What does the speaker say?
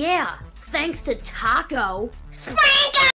yeah, thanks to Taco.